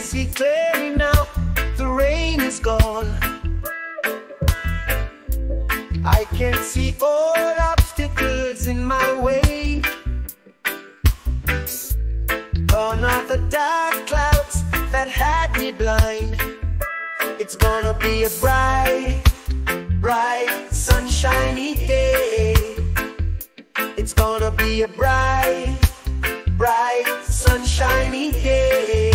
see clearly now, the rain is gone. I can see all obstacles in my way. Gone are the dark clouds that had me blind. It's gonna be a bright, bright, sunshiny day. It's gonna be a bright, bright, sunshiny day.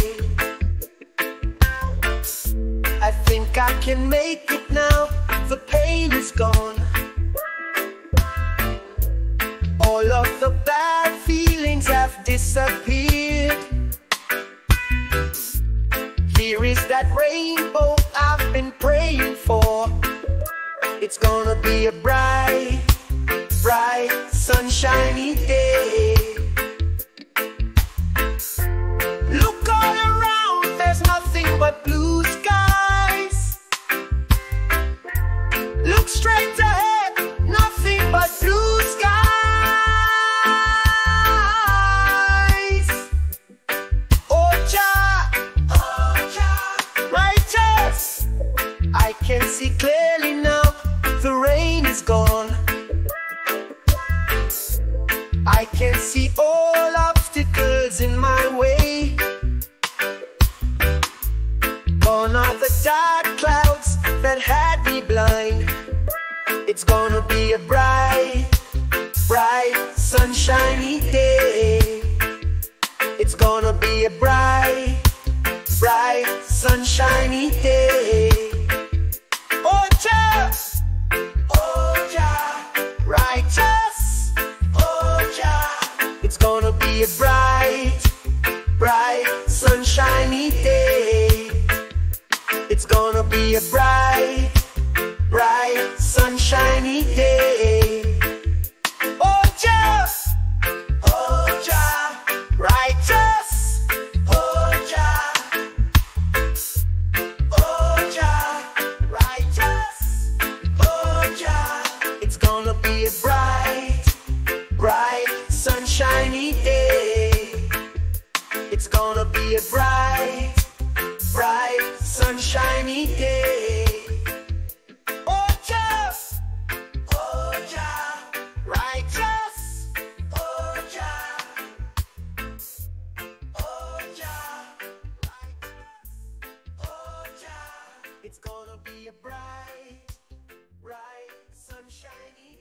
Think I can make it now, the pain is gone. All of the bad feelings have disappeared. Here is that rainbow I've been praying for. It's gonna be a bright, bright, sunshiny day. Can see clearly now, the rain is gone. I can see all obstacles in my way. Gone are the dark clouds that had me blind. It's gonna be a bright, bright, sunshiny day. It's gonna be a bright, bright, sunshiny day. be a bright, bright, sunshiny day. It's gonna be a bright, bright, sunshiny day. sunshiny day. Righteous, righteous. It's gonna be a bright, bright, sunshiny